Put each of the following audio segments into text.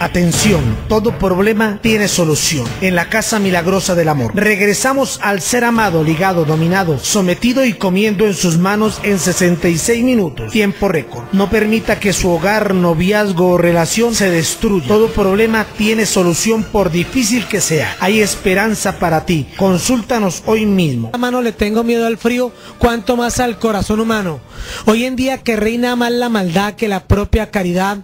Atención, todo problema tiene solución. En la Casa Milagrosa del Amor. Regresamos al ser amado, ligado, dominado, sometido y comiendo en sus manos en 66 minutos. Tiempo récord. No permita que su hogar, noviazgo o relación se destruya. Todo problema tiene solución por difícil que sea. Hay esperanza para ti. Consúltanos hoy mismo. mano le tengo miedo al frío, cuanto más al corazón humano. Hoy en día que reina más la maldad que la propia caridad,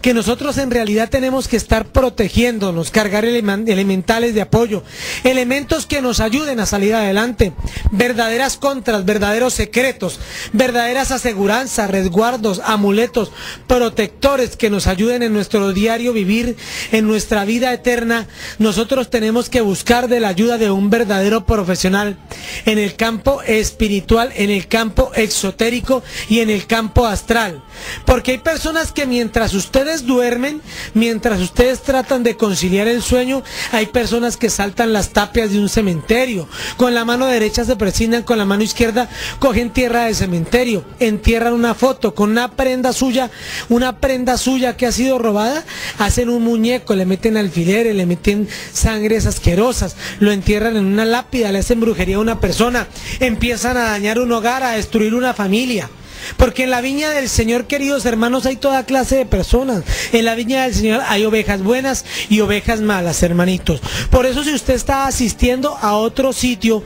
que nosotros en realidad tenemos que estar protegiéndonos, cargar elementales de apoyo, elementos que nos ayuden a salir adelante, verdaderas contras, verdaderos secretos, verdaderas aseguranzas, resguardos, amuletos, protectores que nos ayuden en nuestro diario vivir, en nuestra vida eterna. Nosotros tenemos que buscar de la ayuda de un verdadero profesional en el campo espiritual, en el campo exotérico y en el campo astral. Porque hay personas que mientras ustedes duermen, mientras mientras ustedes tratan de conciliar el sueño, hay personas que saltan las tapias de un cementerio. Con la mano derecha se presignan, con la mano izquierda cogen tierra de cementerio, entierran una foto con una prenda suya, una prenda suya que ha sido robada, hacen un muñeco, le meten alfileres, le meten sangres asquerosas, lo entierran en una lápida, le hacen brujería a una persona, empiezan a dañar un hogar, a destruir una familia. Porque en la viña del Señor, queridos hermanos, hay toda clase de personas. En la viña del Señor hay ovejas buenas y ovejas malas, hermanitos. Por eso si usted está asistiendo a otro sitio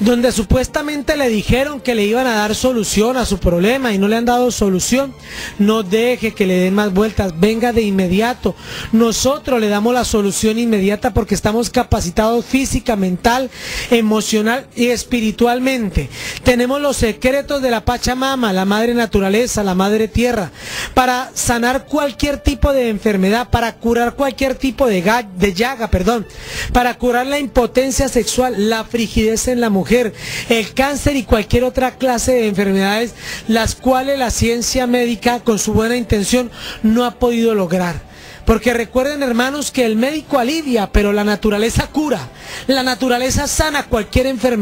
donde supuestamente le dijeron que le iban a dar solución a su problema y no le han dado solución, no deje que le den más vueltas, venga de inmediato. Nosotros le damos la solución inmediata porque estamos capacitados física, mental, emocional y espiritualmente. Tenemos los secretos de la Pachamama, la madre naturaleza, la madre tierra, para sanar cualquier tipo de enfermedad, para curar cualquier tipo de, de llaga, perdón, para curar la impotencia sexual, la frigidez en la mujer, el cáncer y cualquier otra clase de enfermedades, las cuales la ciencia médica con su buena intención no ha podido lograr. Porque recuerden hermanos que el médico alivia, pero la naturaleza cura. La naturaleza sana cualquier enfermedad.